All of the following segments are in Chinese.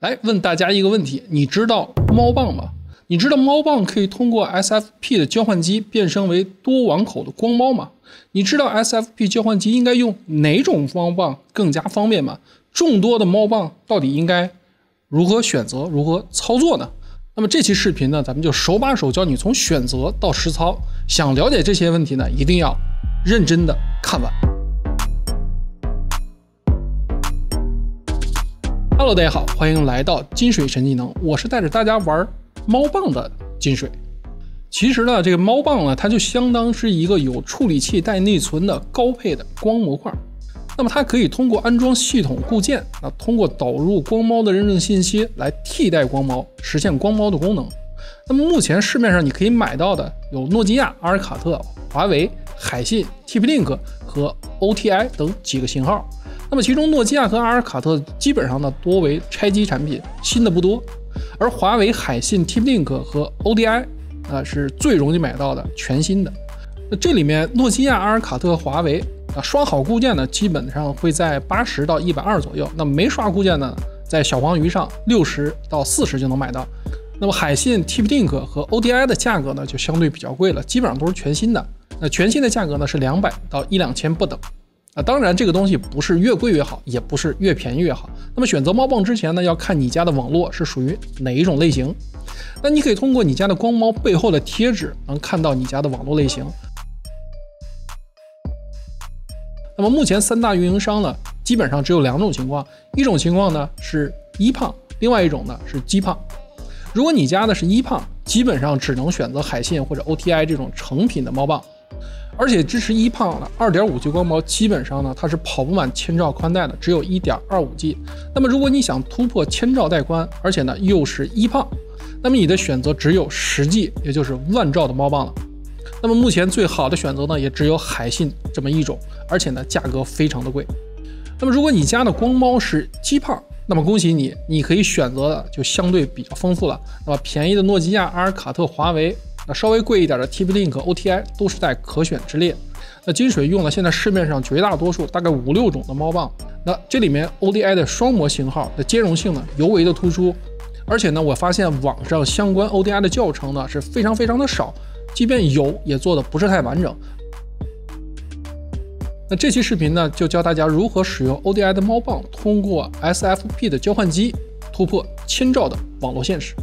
来问大家一个问题：你知道猫棒吗？你知道猫棒可以通过 SFP 的交换机变身为多网口的光猫吗？你知道 SFP 交换机应该用哪种猫棒更加方便吗？众多的猫棒到底应该如何选择、如何操作呢？那么这期视频呢，咱们就手把手教你从选择到实操。想了解这些问题呢，一定要认真的看完。大家好，欢迎来到金水神技能，我是带着大家玩猫棒的金水。其实呢，这个猫棒呢，它就相当是一个有处理器带内存的高配的光模块。那么它可以通过安装系统固件，啊，通过导入光猫的认证信息来替代光猫，实现光猫的功能。那么目前市面上你可以买到的有诺基亚、阿尔卡特、华为、海信、TP-Link 和 OTI 等几个型号。那么其中，诺基亚和阿尔卡特基本上呢多为拆机产品，新的不多。而华为、海信、TP-Link 和 ODI 啊是最容易买到的全新的。那这里面，诺基亚、阿尔卡特、华为啊刷好固件呢，基本上会在八十到一百二左右。那没刷固件呢，在小黄鱼上六十到四十就能买到。那么海信、TP-Link 和 ODI 的价格呢就相对比较贵了，基本上都是全新的。那全新的价格呢是两百到一两千不等。当然，这个东西不是越贵越好，也不是越便宜越好。那么选择猫棒之前呢，要看你家的网络是属于哪一种类型。那你可以通过你家的光猫背后的贴纸，能看到你家的网络类型。那么目前三大运营商呢，基本上只有两种情况，一种情况呢是一胖，另外一种呢是鸡胖。如果你家的是一胖，基本上只能选择海信或者 OTI 这种成品的猫棒。而且支持一胖的二点五 G 光猫，基本上呢它是跑不满千兆宽带的，只有一点二五 G。那么如果你想突破千兆带宽，而且呢又是一胖，那么你的选择只有十 G，也就是万兆的猫棒了。那么目前最好的选择呢，也只有海信这么一种，而且呢价格非常的贵。那么如果你家的光猫是鸡胖，那么恭喜你，你可以选择的就相对比较丰富了。那么便宜的诺基亚、阿尔卡特、华为。那稍微贵一点的 TP-Link、OTI 都是在可选之列。那金水用了现在市面上绝大多数，大概五六种的猫棒。那这里面 ODI 的双模型号的兼容性呢尤为的突出。而且呢，我发现网上相关 ODI 的教程呢是非常非常的少，即便有也做的不是太完整。那这期视频呢就教大家如何使用 ODI 的猫棒，通过 SFP 的交换机突破千兆的网络现实。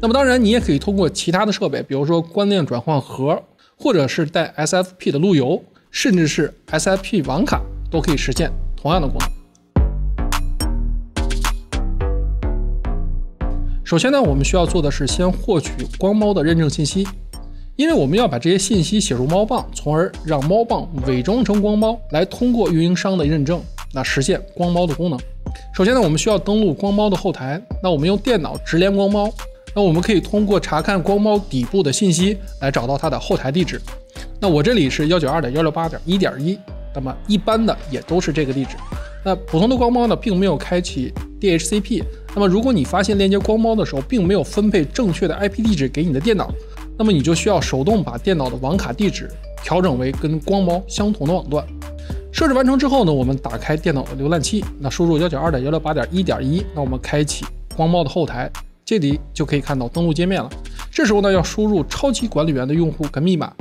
那么当然，你也可以通过其他的设备，比如说光电转换盒，或者是带 SFP 的路由，甚至是 SFP 网卡，都可以实现同样的功能。首先呢，我们需要做的是先获取光猫的认证信息，因为我们要把这些信息写入猫棒，从而让猫棒伪装成光猫，来通过运营商的认证，那实现光猫的功能。首先呢，我们需要登录光猫的后台，那我们用电脑直连光猫。那我们可以通过查看光猫底部的信息来找到它的后台地址。那我这里是幺九二点幺六八点一点一，那么一般的也都是这个地址。那普通的光猫呢，并没有开启 DHCP。那么如果你发现链接光猫的时候，并没有分配正确的 IP 地址给你的电脑，那么你就需要手动把电脑的网卡地址调整为跟光猫相同的网段。设置完成之后呢，我们打开电脑的浏览器，那输入幺九二点幺六八点一点一，那我们开启光猫的后台。这里就可以看到登录界面了。这时候呢，要输入超级管理员的用户跟密码。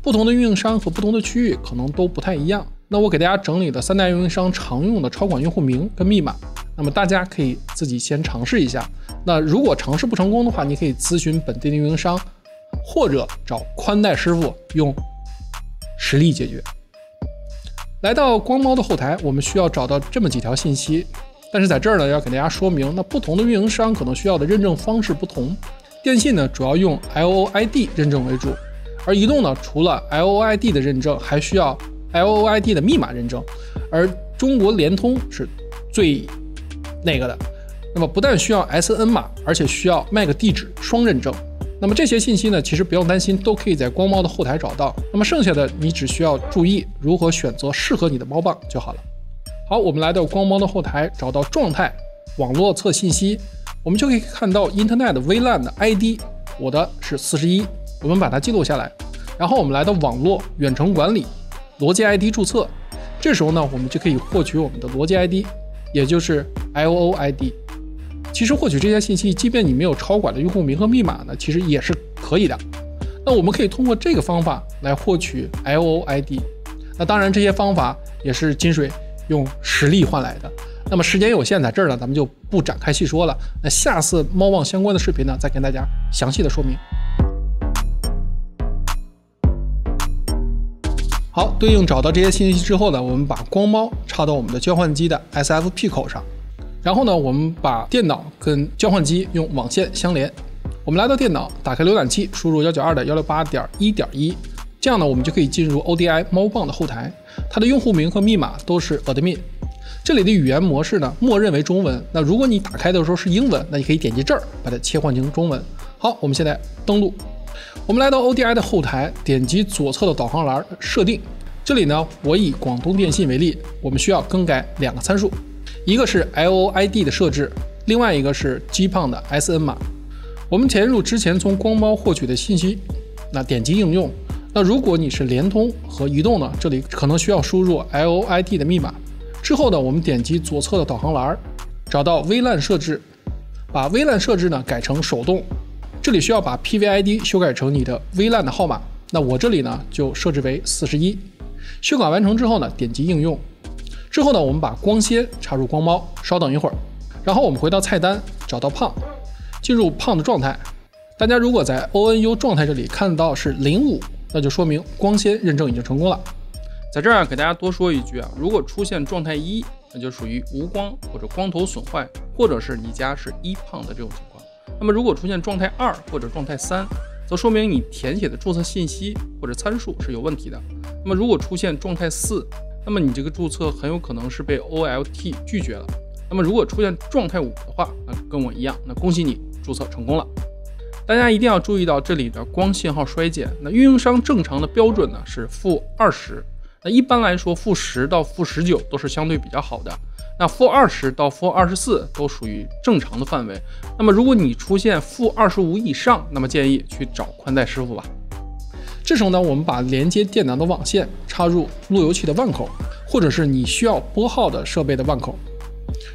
不同的运营商和不同的区域可能都不太一样。那我给大家整理了三大运营商常用的超管用户名跟密码。那么大家可以自己先尝试一下。那如果尝试不成功的话，你可以咨询本地的运营商，或者找宽带师傅用实力解决。来到光猫的后台，我们需要找到这么几条信息。但是在这儿呢，要给大家说明，那不同的运营商可能需要的认证方式不同。电信呢，主要用 L O I D 认证为主，而移动呢，除了 L O I D 的认证，还需要 L O I D 的密码认证。而中国联通是最那个的，那么不但需要 S N 码，而且需要 MAC 地址双认证。那么这些信息呢，其实不用担心，都可以在光猫的后台找到。那么剩下的你只需要注意如何选择适合你的猫棒就好了。好，我们来到光猫的后台，找到状态网络测信息，我们就可以看到 Internet VLAN 的 ID，我的是四十一，我们把它记录下来。然后我们来到网络远程管理逻辑 ID 注册，这时候呢，我们就可以获取我们的逻辑 ID，也就是 IOO ID。其实获取这些信息，即便你没有超管的用户名和密码呢，其实也是可以的。那我们可以通过这个方法来获取 LOID。那当然，这些方法也是金水用实力换来的。那么时间有限，在这儿呢，咱们就不展开细说了。那下次猫望相关的视频呢，再跟大家详细的说明。好，对应找到这些信息之后呢，我们把光猫插到我们的交换机的 SFP 口上，然后呢，我们把电脑跟交换机用网线相连。我们来到电脑，打开浏览器，输入幺九二点幺六八点一点一，这样呢，我们就可以进入 ODI 猫棒的后台，它的用户名和密码都是 admin。这里的语言模式呢，默认为中文。那如果你打开的时候是英文，那你可以点击这儿把它切换成中文。好，我们现在登录。我们来到 ODI 的后台，点击左侧的导航栏设定。这里呢，我以广东电信为例，我们需要更改两个参数，一个是 LOID 的设置，另外一个是 GPON 的 SN 码。我们填入之前从光猫获取的信息，那点击应用。那如果你是联通和移动呢，这里可能需要输入 LOID 的密码。之后呢，我们点击左侧的导航栏，找到 VLAN 设置，把 VLAN 设置呢改成手动。这里需要把 PVID 修改成你的 VLAN 的号码，那我这里呢就设置为四十一。修改完成之后呢，点击应用。之后呢，我们把光纤插入光猫，稍等一会儿。然后我们回到菜单，找到胖，进入胖的状态。大家如果在 ONU 状态这里看到是零五，那就说明光纤认证已经成功了。在这儿啊，给大家多说一句啊，如果出现状态一，那就属于无光或者光头损坏，或者是你家是一胖的这种情况。那么，如果出现状态二或者状态三，则说明你填写的注册信息或者参数是有问题的。那么，如果出现状态四，那么你这个注册很有可能是被 OLT 拒绝了。那么，如果出现状态五的话，那跟我一样，那恭喜你注册成功了。大家一定要注意到这里的光信号衰减。那运营商正常的标准呢是负二十，那一般来说负十到负十九都是相对比较好的。那负二十到负二十四都属于正常的范围。那么如果你出现负二十五以上，那么建议去找宽带师傅吧。这时候呢，我们把连接电脑的网线插入路由器的腕口，或者是你需要拨号的设备的腕口，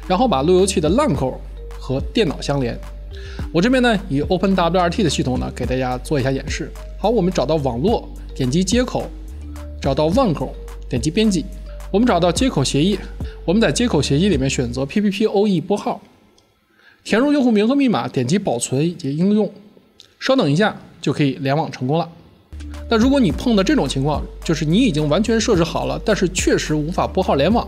然后把路由器的 LAN 口和电脑相连。我这边呢，以 OpenWRT 的系统呢，给大家做一下演示。好，我们找到网络，点击接口，找到万口，点击编辑。我们找到接口协议。我们在接口协议里面选择 PPPoE 拨号，填入用户名和密码，点击保存以及应用，稍等一下就可以联网成功了。那如果你碰到这种情况，就是你已经完全设置好了，但是确实无法拨号联网，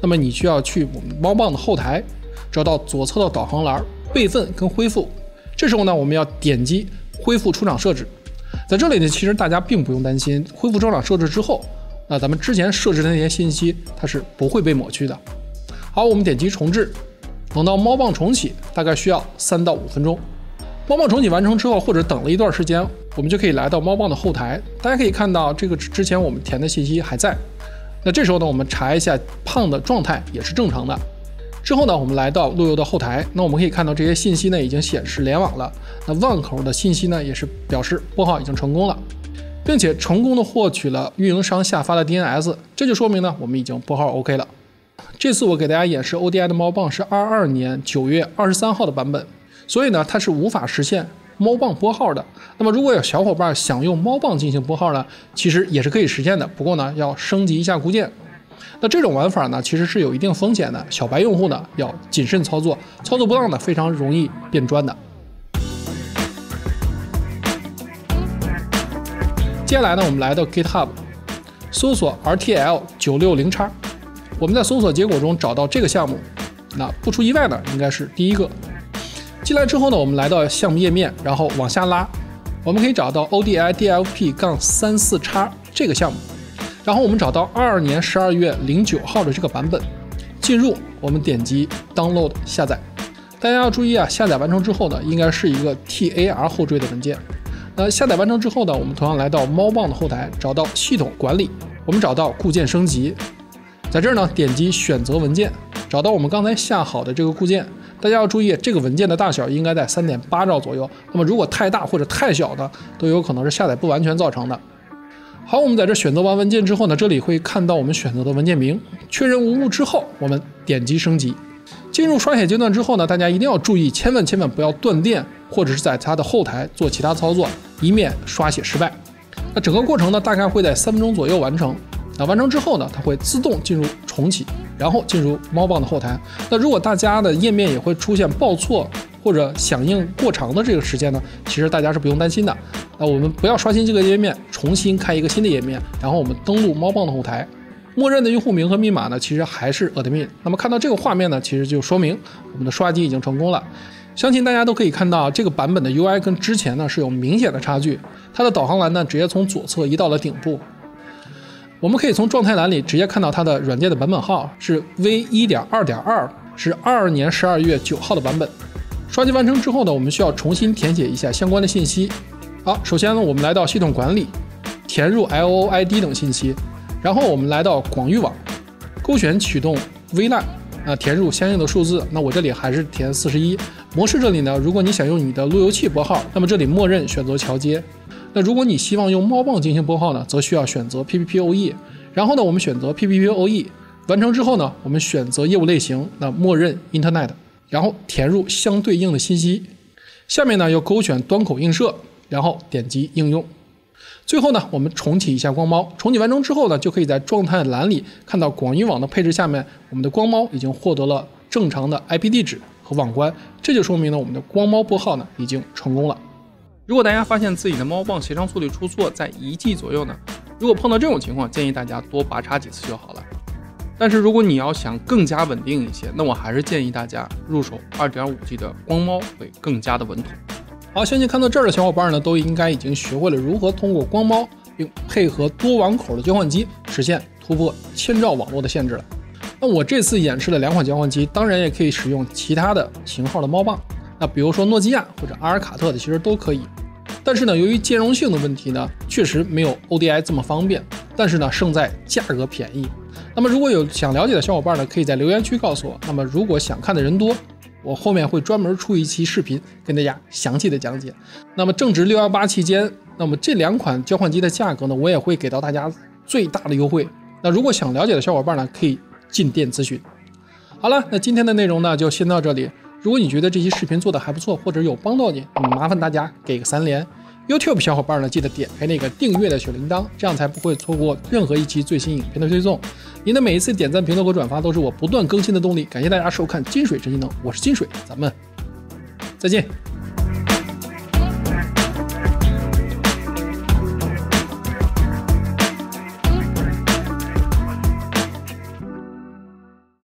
那么你需要去我们猫棒的后台，找到左侧的导航栏备份跟恢复。这时候呢，我们要点击恢复出厂设置。在这里呢，其实大家并不用担心，恢复出厂设置之后。那咱们之前设置的那些信息，它是不会被抹去的。好，我们点击重置，等到猫棒重启，大概需要三到五分钟。猫棒重启完成之后，或者等了一段时间，我们就可以来到猫棒的后台。大家可以看到，这个之前我们填的信息还在。那这时候呢，我们查一下胖的状态也是正常的。之后呢，我们来到路由的后台，那我们可以看到这些信息呢已经显示联网了。那万口的信息呢也是表示拨号已经成功了。并且成功的获取了运营商下发的 DNS，这就说明呢，我们已经拨号 OK 了。这次我给大家演示 ODI 的猫棒是二二年九月二十三号的版本，所以呢，它是无法实现猫棒拨号的。那么如果有小伙伴想用猫棒进行拨号呢，其实也是可以实现的，不过呢，要升级一下固件。那这种玩法呢，其实是有一定风险的，小白用户呢要谨慎操作，操作不当呢，非常容易变砖的。接下来呢，我们来到 GitHub，搜索 RTL 九六零叉。我们在搜索结果中找到这个项目，那不出意外呢，应该是第一个。进来之后呢，我们来到项目页面，然后往下拉，我们可以找到 ODI DFP 杠三四叉这个项目。然后我们找到二二年十二月零九号的这个版本，进入，我们点击 Download 下载。大家要注意啊，下载完成之后呢，应该是一个 TAR 后缀的文件。那下载完成之后呢，我们同样来到猫棒的后台，找到系统管理，我们找到固件升级，在这儿呢点击选择文件，找到我们刚才下好的这个固件。大家要注意，这个文件的大小应该在三点八兆左右。那么如果太大或者太小呢，都有可能是下载不完全造成的。好，我们在这选择完文件之后呢，这里会看到我们选择的文件名，确认无误之后，我们点击升级。进入刷写阶段之后呢，大家一定要注意，千万千万不要断电，或者是在它的后台做其他操作，以免刷写失败。那整个过程呢，大概会在三分钟左右完成。那完成之后呢，它会自动进入重启，然后进入猫棒的后台。那如果大家的页面也会出现报错或者响应过长的这个时间呢，其实大家是不用担心的。那我们不要刷新这个页面，重新开一个新的页面，然后我们登录猫棒的后台。默认的用户名和密码呢，其实还是 admin。那么看到这个画面呢，其实就说明我们的刷机已经成功了。相信大家都可以看到，这个版本的 UI 跟之前呢是有明显的差距。它的导航栏呢，直接从左侧移到了顶部。我们可以从状态栏里直接看到它的软件的版本号是 V 一点二点二，是二二年十二月九号的版本。刷机完成之后呢，我们需要重新填写一下相关的信息。好，首先呢，我们来到系统管理，填入 LOID 等信息。然后我们来到广域网，勾选启动 VLAN，啊，填入相应的数字。那我这里还是填四十一。模式这里呢，如果你想用你的路由器拨号，那么这里默认选择桥接。那如果你希望用猫棒进行拨号呢，则需要选择 PPPoE。然后呢，我们选择 PPPoE，完成之后呢，我们选择业务类型，那默认 Internet，然后填入相对应的信息。下面呢，要勾选端口映射，然后点击应用。最后呢，我们重启一下光猫。重启完成之后呢，就可以在状态栏里看到广域网的配置下面，我们的光猫已经获得了正常的 IP 地址和网关，这就说明呢，我们的光猫拨号呢已经成功了。如果大家发现自己的猫棒协商速率出错在一 G 左右呢，如果碰到这种情况，建议大家多拔插几次就好了。但是如果你要想更加稳定一些，那我还是建议大家入手 2.5G 的光猫会更加的稳妥。好，相信看到这儿的小伙伴呢，都应该已经学会了如何通过光猫，并配合多网口的交换机，实现突破千兆网络的限制了。那我这次演示的两款交换机，当然也可以使用其他的型号的猫棒，那比如说诺基亚或者阿尔卡特的，其实都可以。但是呢，由于兼容性的问题呢，确实没有 ODI 这么方便。但是呢，胜在价格便宜。那么如果有想了解的小伙伴呢，可以在留言区告诉我。那么如果想看的人多，我后面会专门出一期视频，跟大家详细的讲解。那么正值六幺八期间，那么这两款交换机的价格呢，我也会给到大家最大的优惠。那如果想了解的小伙伴呢，可以进店咨询。好了，那今天的内容呢，就先到这里。如果你觉得这期视频做的还不错，或者有帮到你，麻烦大家给个三连。YouTube 小伙伴呢，记得点开那个订阅的小铃铛，这样才不会错过任何一期最新影片的推送。您的每一次点赞、评论和转发，都是我不断更新的动力。感谢大家收看《金水真技能》，我是金水，咱们再见。